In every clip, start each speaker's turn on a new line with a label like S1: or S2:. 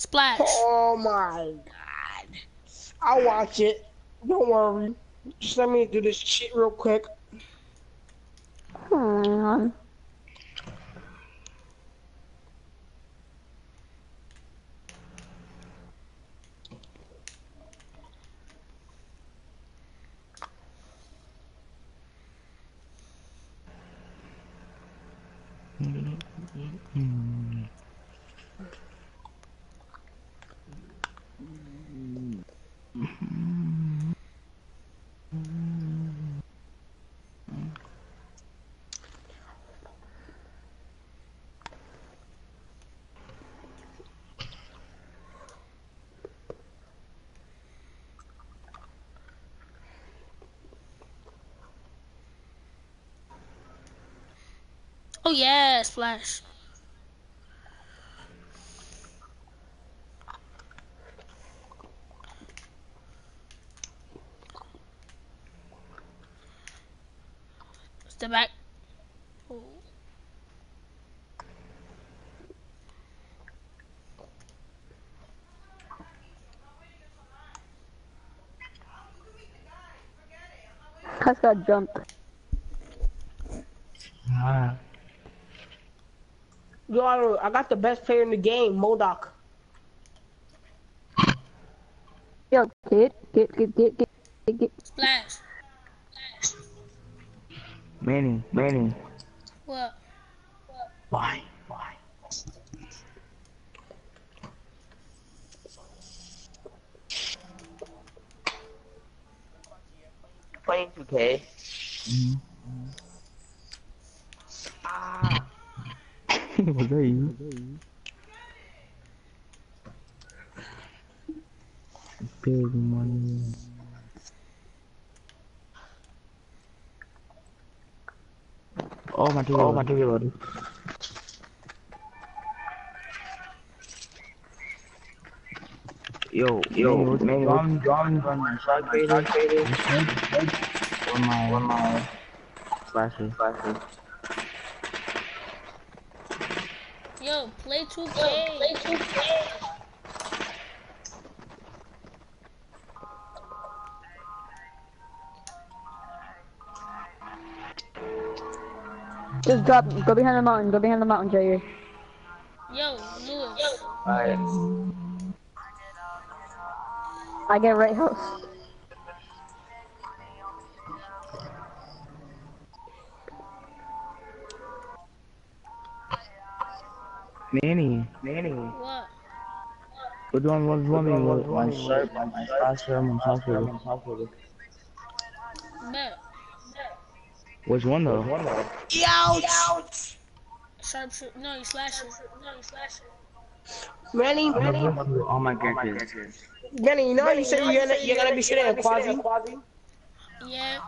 S1: Splash.
S2: Oh my god. I'll watch it. Don't worry. Just let me do this shit real quick.
S3: Hmm.
S1: Oh yeah, Splash. Step back. Oh.
S3: I got jumped.
S4: Ah.
S2: Yo, I I got the best player in the game, Modoc.
S3: Yo, kid, get, get, get, get, get, get.
S1: Splash. Splash.
S4: Manny, Manny.
S1: What?
S4: Why? Why?
S5: Playing 2K.
S4: Ah. Was that you? Big money. Oh my two oh my two reloaded. Yo, yo, man, drum, drum, on my shot creator, on my, on my flasher, flasher.
S1: Yo, play 2K. play 2K.
S3: Just drop, go behind the mountain, go behind the mountain, Jair.
S1: Yo, Lewis.
S4: Alright.
S3: I get right house.
S4: Manny, Manny.
S1: What?
S4: Which one was one me? Was my sharp, my flasher, my flasher.
S1: Bet.
S4: Which one though?
S2: Ouch!
S1: Sharpshooter. No, you slashing. No, you slashing.
S2: Manny, Manny,
S4: All my characters.
S2: Manny, you know you said you're gonna you're gonna be shooting at Quasi.
S1: Yeah.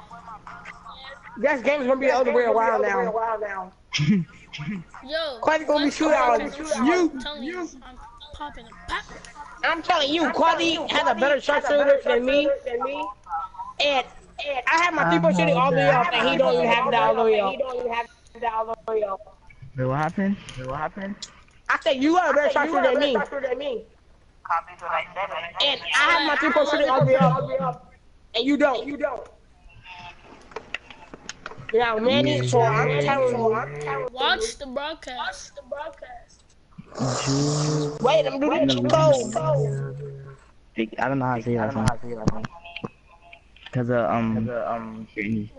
S2: That game's gonna be the other way around now.
S1: Yo.
S2: Quasi gonna be
S1: let's
S2: shooting you.
S1: I'm telling you, I'm popping a pop.
S2: I'm telling you, Quasi has a better sharpshooter than me. And and I have my three point shooting all the way up, and he don't even have it all the way up. He don't even have it all the way up.
S4: Wait, what happened? Wait, what happened?
S2: I said you got a better sharpshooter than me.
S5: I said. What I said.
S2: And I have my three point shooting all the way up, and you don't. You don't. Yeah, Manny. So I'm telling you.
S1: Watch the broadcast. Watch the broadcast.
S2: Wait, I'm doing the code.
S4: Big- I don't know how to say that. song. Cause uh, um, um, Brittany.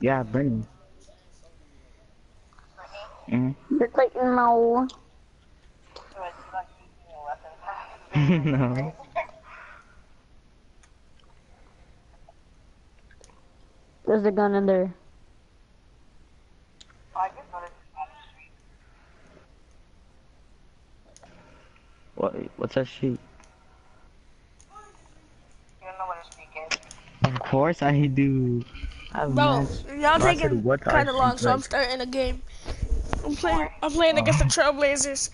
S4: Yeah, Brittany. Mm
S3: Just like, no.
S4: no.
S3: There's a gun in there.
S4: What? What's that sheet?
S5: You don't know what a speak is.
S4: Of course I do. I've
S1: Bro,
S4: met-
S1: y'all
S4: Bro, I said,
S1: taking
S4: what
S1: kind of long, so I'm starting a game. I'm playing. I'm playing against the Trailblazers.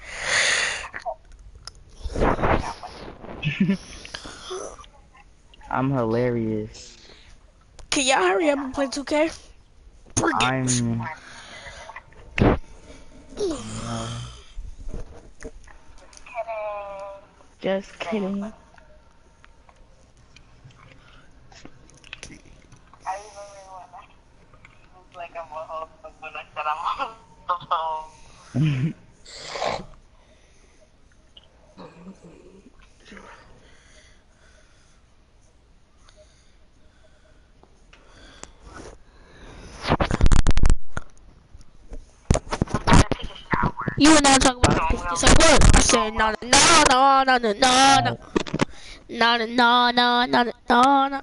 S4: I'm hilarious.
S1: Can y'all hurry up and play 2K? Bring it.
S4: I'm. Just kidding.
S5: I remember when I was like I'm a hoe when I said I'm on the phone.
S1: You and I talk about it. It's I said no no no no no no no no no no no no no no.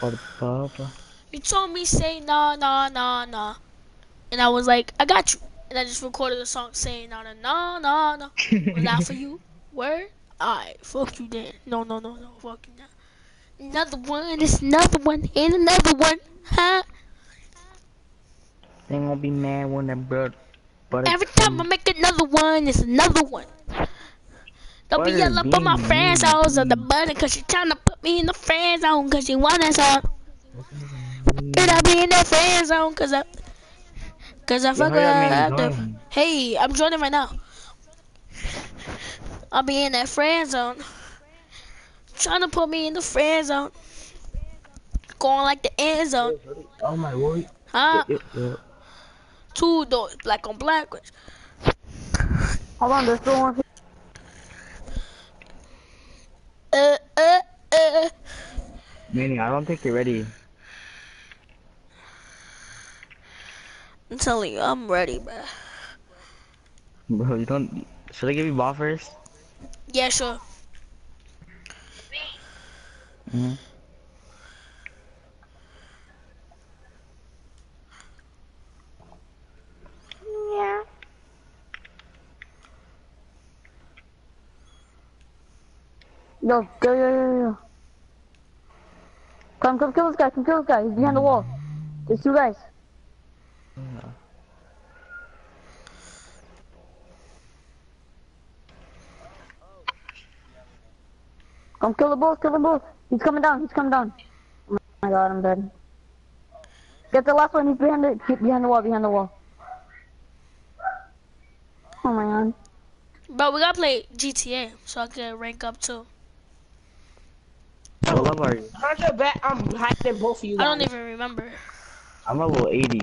S4: What Papa?
S1: You told me say no no no no, and I was like I got you, and I just recorded a song saying no no no no no. Was that for you? Word? Alright, fuck you then. No no no no, fuck you now. Another one, it's another one, and another one, huh?
S4: They gonna be mad when that bird. But
S1: Every time I make another one, it's another one. Don't be yelling up on my
S4: bean,
S1: friends
S4: bean,
S1: hoes on the
S4: bean.
S1: button cause she trying to put me in the friend zone cause she want that song. And I be in that friend zone cause I cause I fuck with
S4: hurry up,
S1: her after. Hey, I'm joining right now. I'll be in that friend zone. Trying to put me in the friend zone. Going like the end zone.
S4: Oh my word.
S1: Huh?
S4: Yep, yep.
S1: Two doors, black on black.
S3: Hold on, there's still one.
S1: Uh, uh, uh.
S4: Manny, I don't think you're ready.
S1: I'm telling you, I'm ready, bruh.
S4: Bro, you don't. Should I give you ball first?
S1: Yeah, sure.
S4: Mm-hmm.
S3: Yo, go, yo, yo, yo. Come, come, kill this guy. Come kill this guy. He's behind the wall. There's two guys. No. Come kill the both. Kill them both. He's coming down. He's coming down. Oh my god, I'm dead. Get the last one. He's behind the behind the wall. Behind the wall. Oh my god.
S1: But we gotta play GTA so I can rank up too.
S4: What level are you?
S2: Behind your back, I'm hiding both of you
S1: I don't even remember.
S4: I'm level 80.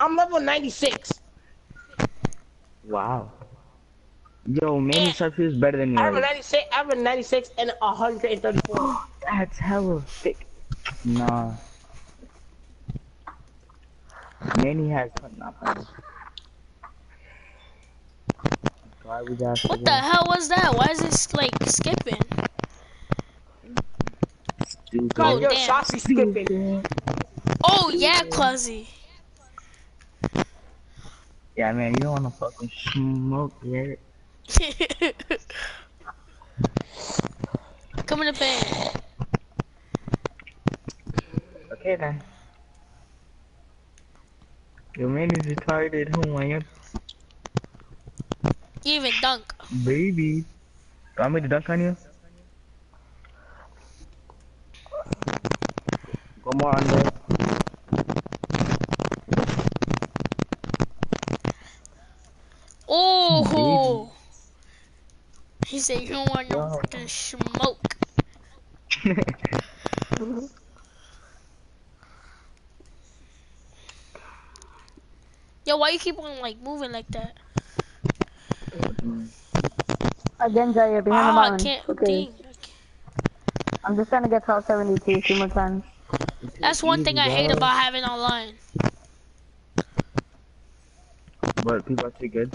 S2: I'm level 96.
S4: Wow. Yo, Manny Sharpshooter is better than me.
S2: I have a 96. I have a 96 and 134.
S4: That's hella thick. Nah. Manny has not funny. Why we got
S1: What the hell was that? Why is this like skipping?
S4: Stupid.
S2: Cause your
S1: damn.
S2: shots be skipping.
S1: Oh yeah, Quasi.
S4: Yeah, man, you don't wanna fucking smoke, yeah.
S1: Come in the bed.
S4: Okay then. Yo, Manny's retarded. Oh my god.
S1: You even dunk.
S4: Baby. You want me to dunk on you? One more under.
S1: Oh. He said you don't want no
S4: Wow.
S1: fucking smoke. Yo, why you keep on like moving like that?
S3: Again, Jair, behind the
S1: Ah, I
S3: mountain.
S1: can't.
S3: Okay.
S1: Dang.
S3: I'm just trying to get top 72 two more times.
S1: That's one thing I hate about having online.
S4: But people are too good.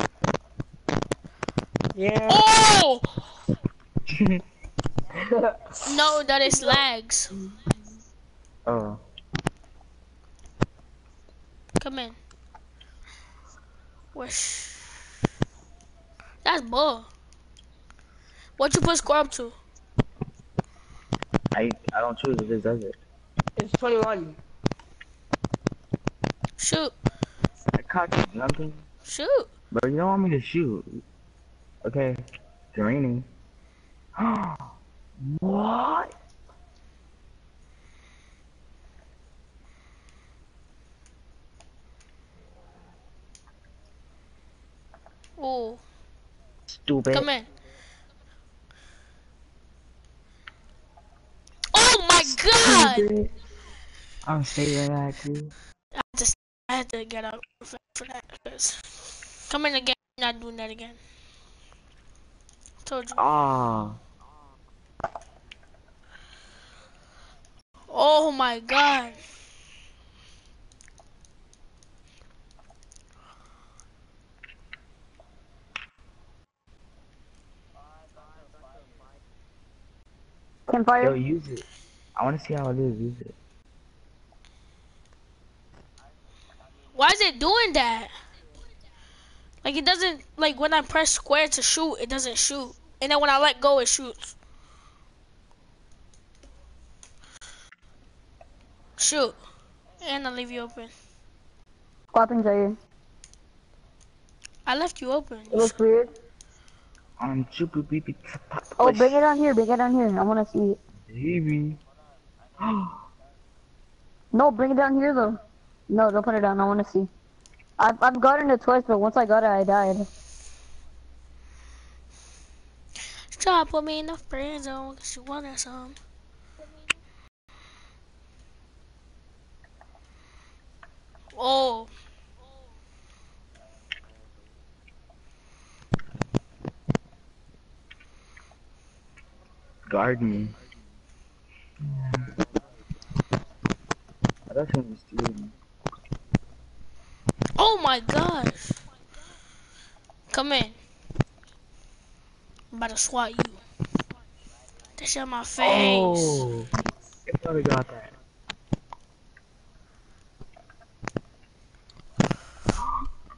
S2: Yeah.
S1: Oh! no, that is lags.
S4: Oh.
S1: Come in. Wish. That's bull. What you put score up to?
S4: I I don't choose it, just does it.
S2: It's 21.
S1: Shoot.
S4: That cock is nothing.
S1: Shoot.
S4: But you don't want me to shoot. Okay. Draining. what?
S1: Oh.
S4: Stupid.
S1: Come in. My god!
S4: I'm saving that too.
S1: I just I had to get out for that because coming again. Not doing that again. Told you.
S4: Ah.
S1: Oh my god.
S3: Campfire.
S4: Yo, use it. I want to see how it is. Use it.
S1: Why is it doing that? Like it doesn't like when I press square to shoot, it doesn't shoot. And then when I let go it shoots. Shoot. And I'll leave you open.
S3: Clapping's right here.
S1: I left you open.
S3: It looks weird.
S4: Um, chupu beepy.
S3: Oh, bring it on here. Bring it on here. I want to see it.
S4: Baby.
S3: No, bring it down here though. No, don't put it down. I want to see. I've I've gotten it twice, but once I got it, I died.
S1: Try to put me in the friend zone cause you wanted some. Oh,
S4: Garden. I thought someone was stealing.
S1: oh my gosh. Come in. I'm about to swat you. That's on my face.
S4: Oh. I thought I got that.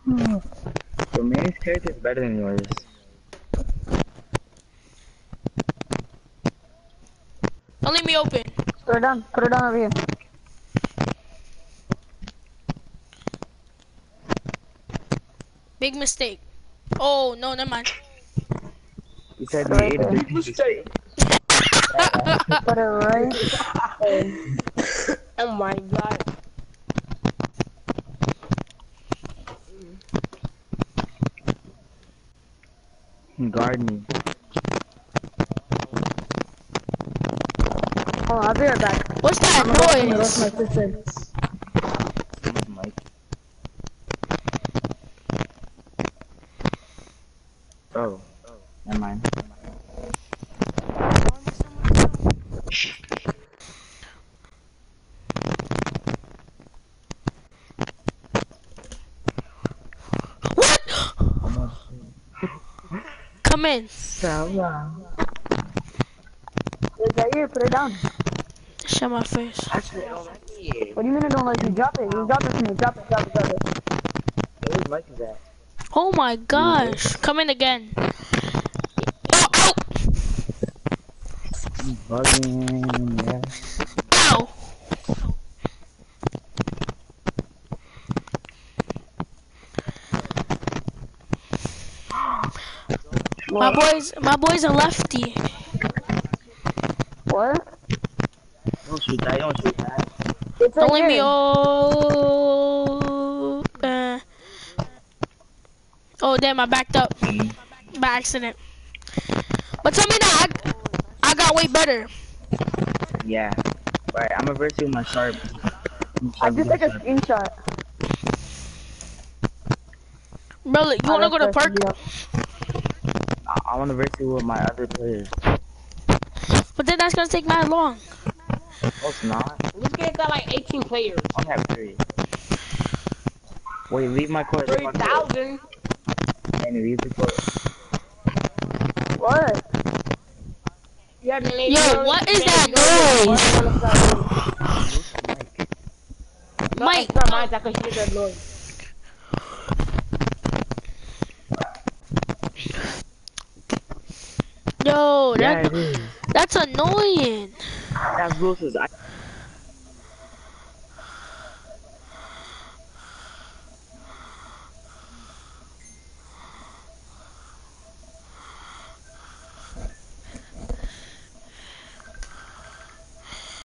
S4: Hmm. So Manny's character is better than yours.
S1: Don't leave me open.
S3: Put it down. Put it down over here.
S1: Big mistake. Oh no, never mind.
S4: He said
S3: Right
S4: ate a big mistake.
S3: Put it right.
S2: Oh my god.
S4: Gardening.
S3: Oh, I'll be right back.
S1: What's that
S3: That's my
S1: noise?
S3: sister.
S4: Mike. Oh. Never mind.
S1: What? Come in.
S3: It's right here. Put it down.
S1: Shut my face.
S3: What do you mean I don't like you? Drop it. You drop it to me. Drop it. Drop it. Drop it.
S4: Where's Mike is at?
S1: Oh my gosh. Come in again. Oh, ow,
S4: bugging, yeah.
S1: ow. My boy's my boy's a lefty.
S4: Don't that, shoot that.
S3: It's
S1: Don't leave me
S3: here.
S1: oh uh, Oh damn I backed up by accident. But tell me now I, I got way better.
S4: Yeah. Right, I'm gonna you my sharp.
S3: I just took a screenshot.
S1: Bro, you wanna go to park?
S4: I, wanna verse you with my other players.
S1: But then that's gonna take mad long.
S4: No, it's not.
S2: This game got like 18 players.
S4: I only have three. Wait, leave my court. leave my court.
S2: 3,000.
S4: Danny, leave the court.
S3: What?
S2: You have.
S1: Yo, what is that noise?
S2: No,
S1: Mike.
S2: it's not mine. I can hear that noise.
S1: Yo, that,
S4: it is.
S1: that's annoying.
S4: Bruce's. I